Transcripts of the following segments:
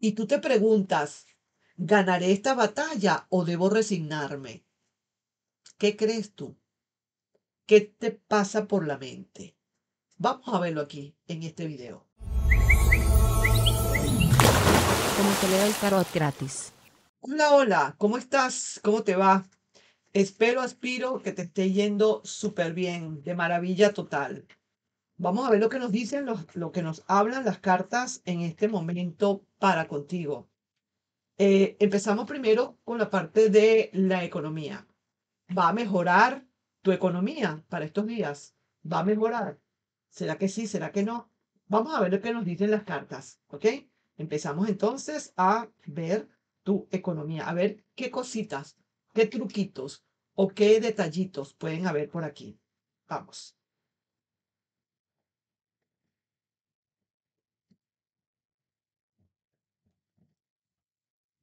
y tú te preguntas, ¿ganaré esta batalla o debo resignarme? ¿Qué crees tú? ¿Qué te pasa por la mente? Vamos a verlo aquí en este video. Como te leo el tarot gratis. Hola, hola, ¿cómo estás? ¿Cómo te va? Espero, aspiro que te esté yendo súper bien, de maravilla total. Vamos a ver lo que nos dicen, lo que nos hablan las cartas en este momento para contigo. Eh, empezamos primero con la parte de la economía. ¿Va a mejorar tu economía para estos días? ¿Va a mejorar? ¿Será que sí? ¿Será que no? Vamos a ver lo que nos dicen las cartas, ¿ok? Empezamos entonces a ver tu economía, a ver qué cositas, qué truquitos o qué detallitos pueden haber por aquí. Vamos.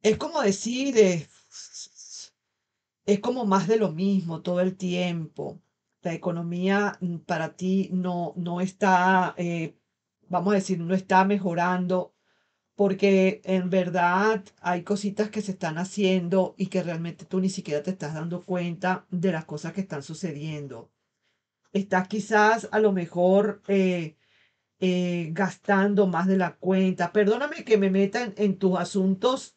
Es como decir, eh, es como más de lo mismo todo el tiempo. La economía mm, para ti no, no está, eh, vamos a decir, no está mejorando porque en verdad hay cositas que se están haciendo y que realmente tú ni siquiera te estás dando cuenta de las cosas que están sucediendo. Estás quizás a lo mejor eh, gastando más de la cuenta. Perdóname que me meta en tus asuntos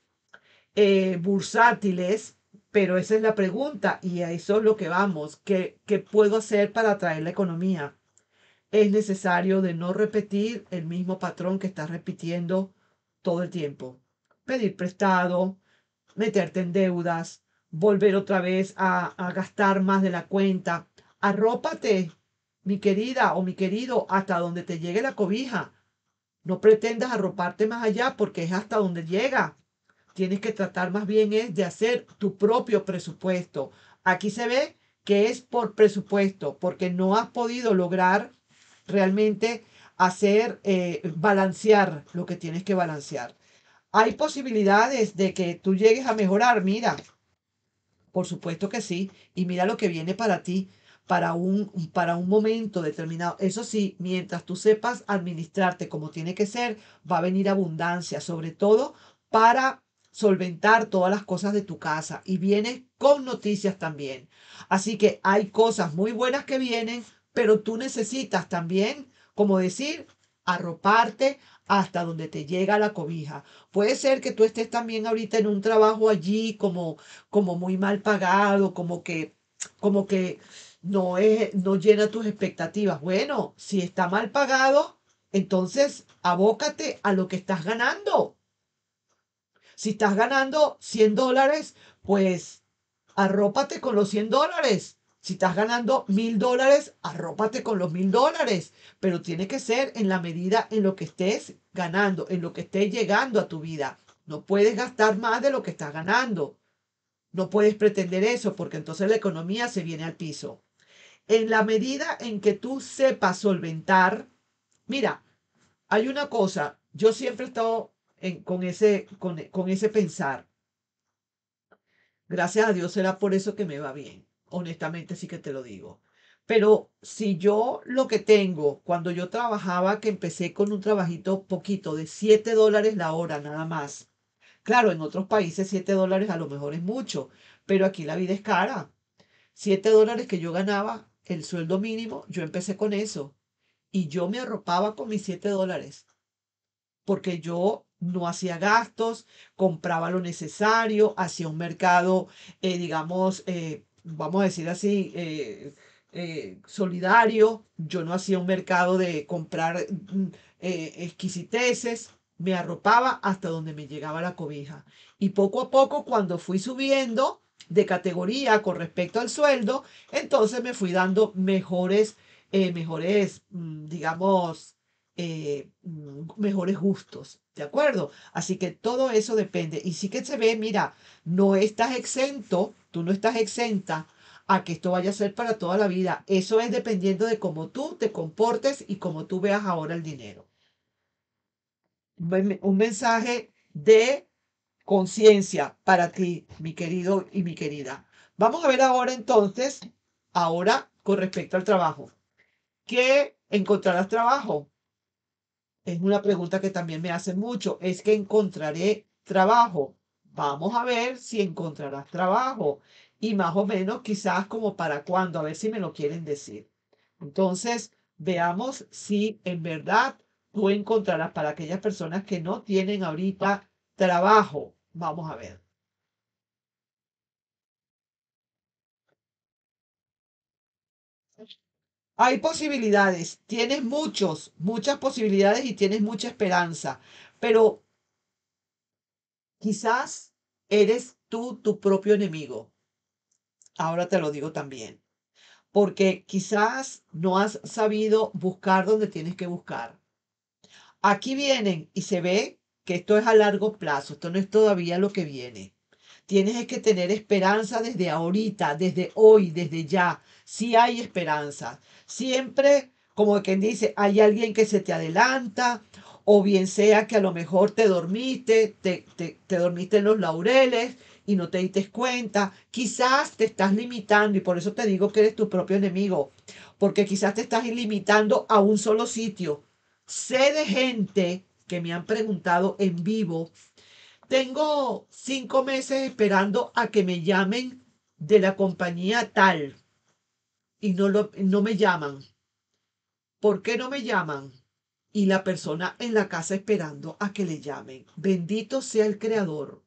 eh, bursátiles, pero esa es la pregunta y a eso es lo que vamos. ¿Qué, ¿Qué puedo hacer para atraer la economía? Es necesario de no repetir el mismo patrón que estás repitiendo todo el tiempo. Pedir prestado, meterte en deudas, volver otra vez a, a gastar más de la cuenta. Arrópate, mi querida o mi querido, hasta donde te llegue la cobija. No pretendas arroparte más allá porque es hasta donde llega tienes que tratar más bien es de hacer tu propio presupuesto. Aquí se ve que es por presupuesto, porque no has podido lograr realmente hacer, eh, balancear lo que tienes que balancear. Hay posibilidades de que tú llegues a mejorar, mira, por supuesto que sí, y mira lo que viene para ti, para un, para un momento determinado. Eso sí, mientras tú sepas administrarte como tiene que ser, va a venir abundancia, sobre todo para solventar todas las cosas de tu casa y viene con noticias también. Así que hay cosas muy buenas que vienen, pero tú necesitas también, como decir, arroparte hasta donde te llega la cobija. Puede ser que tú estés también ahorita en un trabajo allí como como muy mal pagado, como que como que no es no llena tus expectativas. Bueno, si está mal pagado, entonces abócate a lo que estás ganando. Si estás ganando 100 dólares, pues arrópate con los 100 dólares. Si estás ganando mil dólares, arrópate con los mil dólares. Pero tiene que ser en la medida en lo que estés ganando, en lo que estés llegando a tu vida. No puedes gastar más de lo que estás ganando. No puedes pretender eso porque entonces la economía se viene al piso. En la medida en que tú sepas solventar, mira, hay una cosa, yo siempre he estado con, ese, con, ese pensar. Gracias a Dios será por eso que me va bien. Honestamente sí que te lo digo. Pero si yo lo que tengo, cuando yo trabajaba, que empecé con un trabajito poquito de 7 dólares la hora nada más. Claro, en otros países 7 dólares a lo mejor es mucho, pero aquí la vida es cara. 7 dólares que yo ganaba, el sueldo mínimo, yo empecé con eso. Y yo me arropaba con mis 7 dólares. Porque yo no hacía gastos, compraba lo necesario, hacía un mercado, eh, digamos, eh, vamos a decir así, eh, solidario. Yo no hacía un mercado de comprar mm, exquisiteces, me arropaba hasta donde me llegaba la cobija. Y poco a poco, cuando fui subiendo de categoría con respecto al sueldo, entonces me fui dando mejores, mejores, mm, digamos, mm, mejores gustos. ¿De acuerdo? Así que todo eso depende. Y sí que se ve, mira, no estás exento, tú no estás exenta a que esto vaya a ser para toda la vida. Eso es dependiendo de cómo tú te comportes y cómo tú veas ahora el dinero. Un mensaje de conciencia para ti, mi querido y mi querida. Vamos a ver ahora entonces, ahora con respecto al trabajo. ¿Qué encontrarás trabajo? Es una pregunta que también me hacen mucho. Es que encontraré trabajo. Vamos a ver si encontrarás trabajo. Y más o menos quizás como para cuándo, a ver si me lo quieren decir. Entonces, veamos si en verdad tú encontrarás para aquellas personas que no tienen ahorita trabajo. Vamos a ver. Hay posibilidades, tienes muchos, muchas posibilidades y tienes mucha esperanza, pero quizás eres tú tu propio enemigo. Ahora te lo digo también, porque quizás no has sabido buscar donde tienes que buscar. Aquí vienen y se ve que esto es a largo plazo, esto no es todavía lo que viene. Tienes que tener esperanza desde ahorita, desde hoy, desde ya. Si hay esperanza. Siempre, como quien dice, hay alguien que se te adelanta, o bien sea que a lo mejor te dormiste, te, te, te dormiste en los laureles y no te diste cuenta. Quizás te estás limitando y por eso te digo que eres tu propio enemigo, porque quizás te estás limitando a un solo sitio. Sé de gente que me han preguntado en vivo tengo cinco meses esperando a que me llamen de la compañía tal y no, lo, no me llaman. ¿Por qué no me llaman? Y la persona en la casa esperando a que le llamen. Bendito sea el Creador.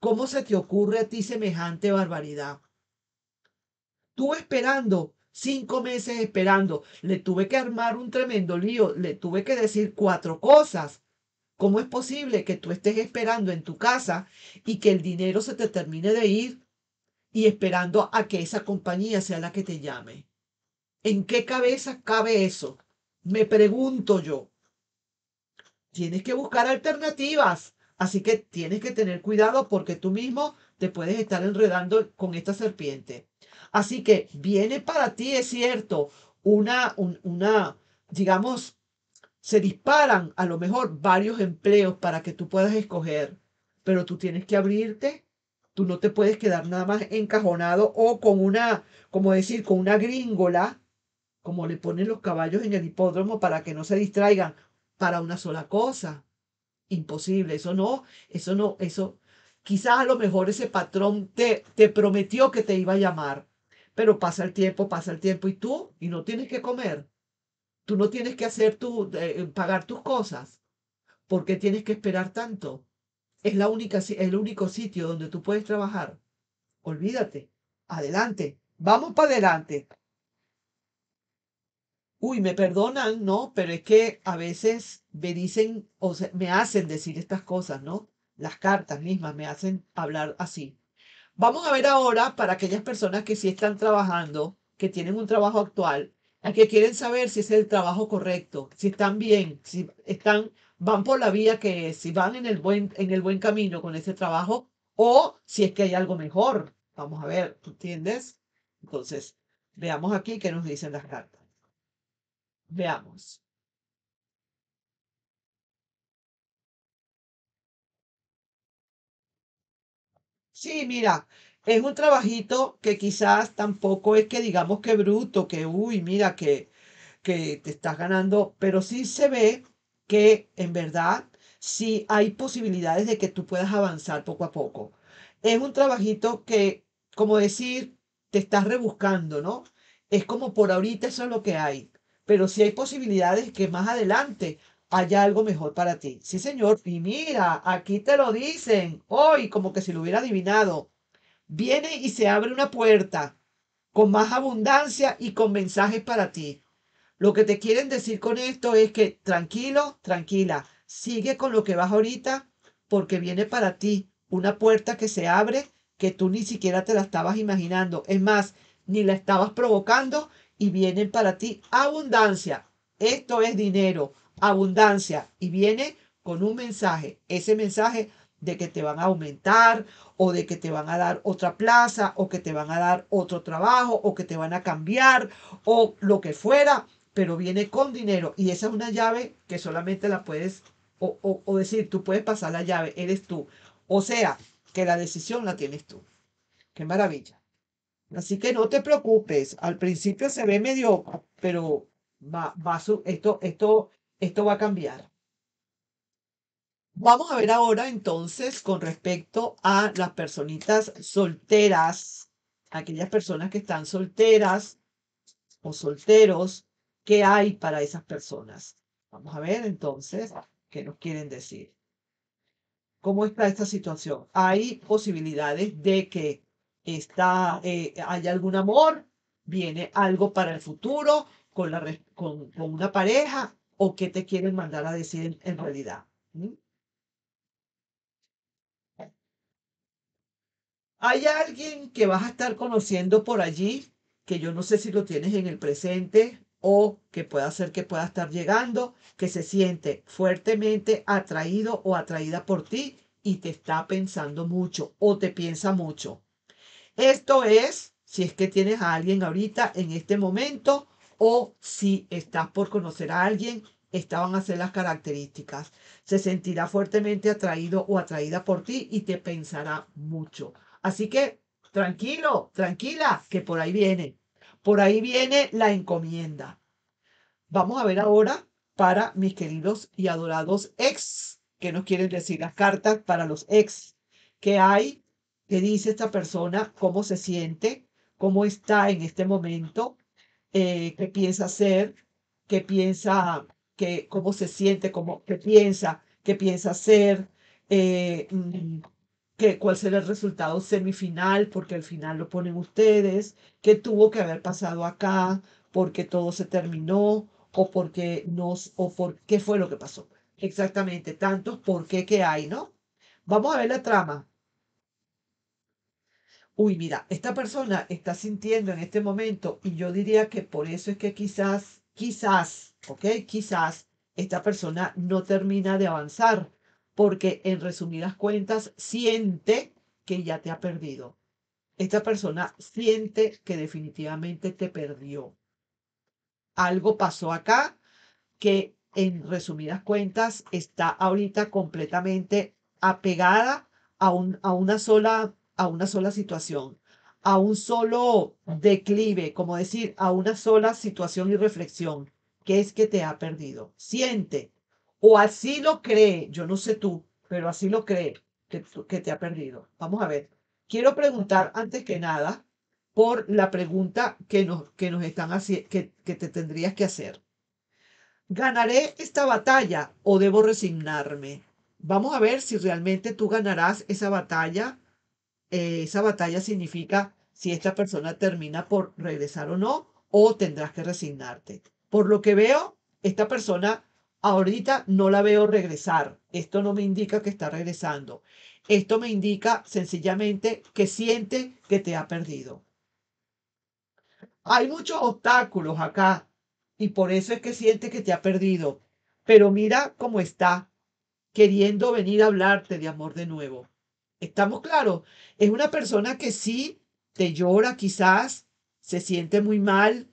¿Cómo se te ocurre a ti semejante barbaridad? Tú esperando, cinco meses esperando, le tuve que armar un tremendo lío, le tuve que decir cuatro cosas ¿Cómo es posible que tú estés esperando en tu casa y que el dinero se te termine de ir y esperando a que esa compañía sea la que te llame? ¿En qué cabeza cabe eso? Me pregunto yo. Tienes que buscar alternativas. Así que tienes que tener cuidado porque tú mismo te puedes estar enredando con esta serpiente. Así que viene para ti, es cierto, una, una, digamos, se disparan a lo mejor varios empleos para que tú puedas escoger, pero tú tienes que abrirte, tú no te puedes quedar nada más encajonado o con una, como decir, con una gringola, como le ponen los caballos en el hipódromo para que no se distraigan para una sola cosa. Imposible, eso no, eso no, eso, quizás a lo mejor ese patrón te, te prometió que te iba a llamar, pero pasa el tiempo, pasa el tiempo y tú, y no tienes que comer. Tú no tienes que hacer tu, eh, pagar tus cosas. ¿Por qué tienes que esperar tanto? Es la única, el único sitio donde tú puedes trabajar. Olvídate. Adelante. Vamos para adelante. Uy, me perdonan, ¿no? Pero es que a veces me dicen o me hacen decir estas cosas, ¿no? Las cartas mismas me hacen hablar así. Vamos a ver ahora para aquellas personas que sí están trabajando, que tienen un trabajo actual, que quieren saber si es el trabajo correcto, si están bien, si están, van por la vía que es, si van en el buen, en el buen camino con ese trabajo o si es que hay algo mejor. Vamos a ver, ¿entiendes? Entonces, veamos aquí qué nos dicen las cartas. Veamos. Sí, mira, es un trabajito que quizás tampoco es que digamos que bruto, que uy, mira que, que te estás ganando, pero sí se ve que en verdad sí hay posibilidades de que tú puedas avanzar poco a poco. Es un trabajito que, como decir, te estás rebuscando, ¿no? Es como por ahorita eso es lo que hay, pero sí hay posibilidades que más adelante haya algo mejor para ti. Sí, señor. Y mira, aquí te lo dicen hoy, como que si lo hubiera adivinado viene y se abre una puerta con más abundancia y con mensajes para ti. Lo que te quieren decir con esto es que tranquilo, tranquila, sigue con lo que vas ahorita porque viene para ti una puerta que se abre que tú ni siquiera te la estabas imaginando. Es más, ni la estabas provocando y vienen para ti abundancia. Esto es dinero, abundancia y viene con un mensaje. Ese mensaje de que te van a aumentar o de que te van a dar otra plaza o que te van a dar otro trabajo o que te van a cambiar o lo que fuera, pero viene con dinero y esa es una llave que solamente la puedes o, o, decir, tú puedes pasar la llave, eres tú. O sea, que la decisión la tienes tú. Qué maravilla. Así que no te preocupes. Al principio se ve medio, pero va, va esto, esto, esto va a cambiar. Vamos a ver ahora entonces con respecto a las personitas solteras, aquellas personas que están solteras o solteros, ¿qué hay para esas personas? Vamos a ver entonces qué nos quieren decir. ¿Cómo está esta situación? Hay posibilidades de que está, eh, haya algún amor, viene algo para el futuro con, la, con, con una pareja o qué te quieren mandar a decir en, realidad. ¿Mm? Hay alguien que vas a estar conociendo por allí, que yo no sé si lo tienes en el presente o que pueda ser que pueda estar llegando, que se siente fuertemente atraído o atraída por ti y te está pensando mucho o te piensa mucho. Esto es si es que tienes a alguien ahorita en este momento o si estás por conocer a alguien, estaban a ser las características. Se sentirá fuertemente atraído o atraída por ti y te pensará mucho. Así que tranquilo, tranquila, que por ahí viene. Por ahí viene la encomienda. Vamos a ver ahora para mis queridos y adorados ex, que nos quieren decir las cartas para los ex. ¿Qué hay? ¿Qué dice esta persona? ¿Cómo se siente? ¿Cómo está en este momento? Eh, ¿Qué piensa hacer? ¿Qué piensa? Que, ¿Cómo se siente? ¿Cómo, ¿Qué piensa? ¿Qué piensa hacer? Eh, mm, que, cuál será el resultado semifinal, porque al final lo ponen ustedes, qué tuvo que haber pasado acá, porque todo se terminó, o porque nos, o por qué fue lo que pasó. Exactamente, tantos por qué que hay, ¿no? Vamos a ver la trama. Uy, mira, esta persona está sintiendo en este momento, y yo diría que por eso es que quizás, quizás, ¿ok? Quizás esta persona no termina de avanzar, porque en resumidas cuentas siente que ya te ha perdido. Esta persona siente que definitivamente te perdió. Algo pasó acá que en resumidas cuentas está ahorita completamente apegada a, un, a, una, sola, a una sola situación, a un solo declive, como decir, a una sola situación y reflexión, que es que te ha perdido. Siente o así lo cree, yo no sé tú, pero así lo cree que, que te ha perdido. Vamos a ver. Quiero preguntar antes que nada por la pregunta que nos, que nos están haciendo, que, que te tendrías que hacer. ¿Ganaré esta batalla o debo resignarme? Vamos a ver si realmente tú ganarás esa batalla. Eh, esa batalla significa si esta persona termina por regresar o no, o tendrás que resignarte. Por lo que veo, esta persona ahorita no la veo regresar. Esto no me indica que está regresando. Esto me indica sencillamente que siente que te ha perdido. Hay muchos obstáculos acá y por eso es que siente que te ha perdido. Pero mira cómo está queriendo venir a hablarte de amor de nuevo. ¿Estamos claros? Es una persona que sí te llora quizás, se siente muy mal,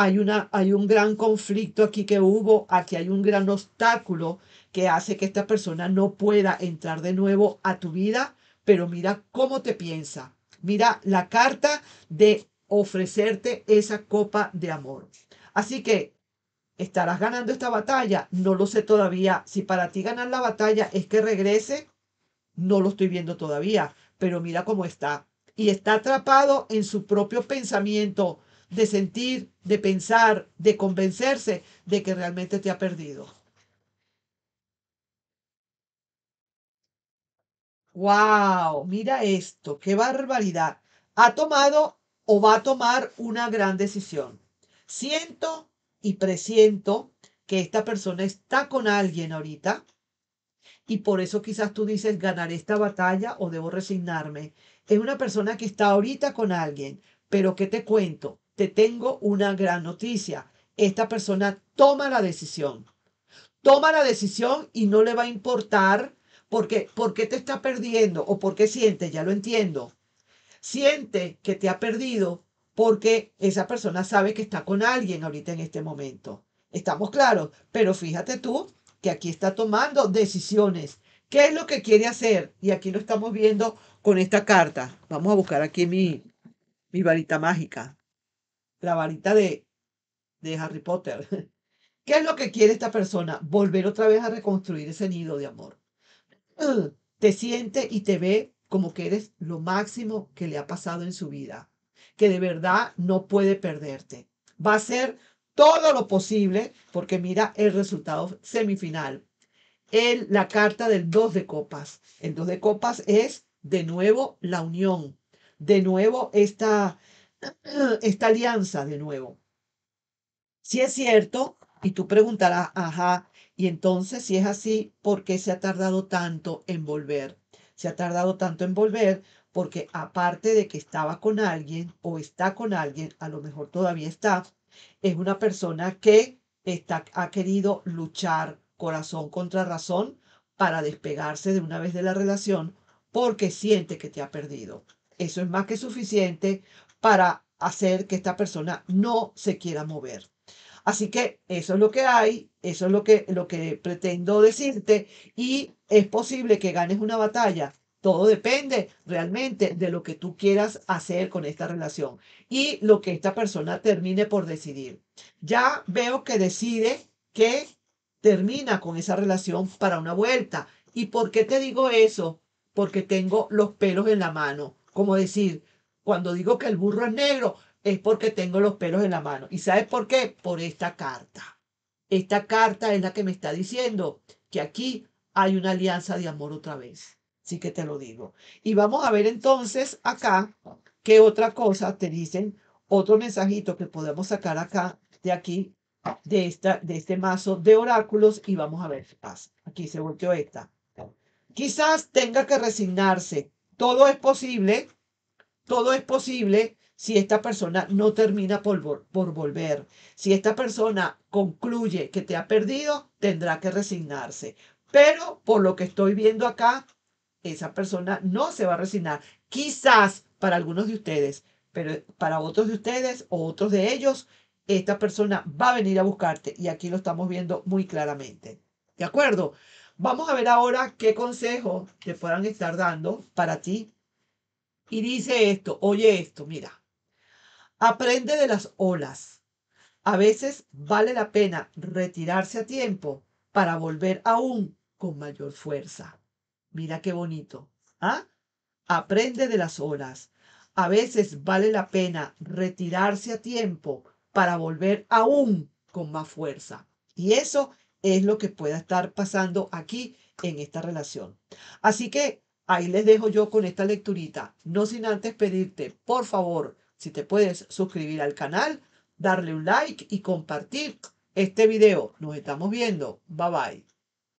hay, una, hay un gran conflicto aquí que hubo, aquí hay un gran obstáculo que hace que esta persona no pueda entrar de nuevo a tu vida, pero mira cómo te piensa. Mira la carta de ofrecerte esa copa de amor. Así que estarás ganando esta batalla, no lo sé todavía. Si para ti ganar la batalla es que regrese, no lo estoy viendo todavía, pero mira cómo está. Y está atrapado en su propio pensamiento de sentir, de pensar, de convencerse de que realmente te ha perdido. ¡Wow! Mira esto, qué barbaridad. Ha tomado o va a tomar una gran decisión. Siento y presiento que esta persona está con alguien ahorita y por eso quizás tú dices ganaré esta batalla o debo resignarme. Es una persona que está ahorita con alguien, pero ¿qué te cuento? Te tengo una gran noticia. Esta persona toma la decisión. Toma la decisión y no le va a importar porque, por qué te está perdiendo o por qué siente, ya lo entiendo. Siente que te ha perdido porque esa persona sabe que está con alguien ahorita en este momento. Estamos claros, pero fíjate tú que aquí está tomando decisiones. ¿Qué es lo que quiere hacer? Y aquí lo estamos viendo con esta carta. Vamos a buscar aquí mi, mi varita mágica la varita de, de Harry Potter. ¿Qué es lo que quiere esta persona? Volver otra vez a reconstruir ese nido de amor. te siente y te ve como que eres lo máximo que le ha pasado en su vida, que de verdad no puede perderte. Va a hacer todo lo posible porque mira el resultado semifinal. El, la carta del dos de copas. El dos de copas es de nuevo la unión, de nuevo esta, esta alianza, de nuevo. Si es cierto, y tú preguntarás, ajá, y entonces si es así, ¿por qué se ha tardado tanto en volver? Se ha tardado tanto en volver porque aparte de que estaba con alguien o está con alguien, a lo mejor todavía está, es una persona que está, ha querido luchar corazón contra razón para despegarse de una vez de la relación porque siente que te ha perdido. Eso es más que suficiente para hacer que esta persona no se quiera mover. Así que eso es lo que hay, eso es lo que, lo que pretendo decirte y es posible que ganes una batalla. Todo depende realmente de lo que tú quieras hacer con esta relación y lo que esta persona termine por decidir. Ya veo que decide que termina con esa relación para una vuelta. ¿Y por qué te digo eso? Porque tengo los pelos en la mano. Como decir, cuando digo que el burro es negro, es porque tengo los pelos en la mano. ¿Y sabes por qué? Por esta carta. Esta carta es la que me está diciendo que aquí hay una alianza de amor otra vez. Sí que te lo digo. Y vamos a ver entonces acá qué otra cosa te dicen, otro mensajito que podemos sacar acá, de aquí, de, esta, de este mazo de oráculos y vamos a ver. Aquí se volteó esta. Quizás tenga que resignarse. Todo es posible. Todo es posible si esta persona no termina por, por, volver. Si esta persona concluye que te ha perdido, tendrá que resignarse. Pero por lo que estoy viendo acá, esa persona no se va a resignar. Quizás para algunos de ustedes, pero para otros de ustedes o otros de ellos, esta persona va a venir a buscarte y aquí lo estamos viendo muy claramente. ¿De acuerdo? Vamos a ver ahora qué consejos te puedan estar dando para ti. Y dice esto, oye esto, mira. Aprende de las olas. A veces vale la pena retirarse a tiempo para volver aún con mayor fuerza. Mira qué bonito. ¿Ah? Aprende de las olas. A veces vale la pena retirarse a tiempo para volver aún con más fuerza. Y eso es lo que pueda estar pasando aquí en esta relación. Así que ahí les dejo yo con esta lecturita. No sin antes pedirte, por favor, si te puedes suscribir al canal, darle un like y compartir este video. Nos estamos viendo. Bye bye.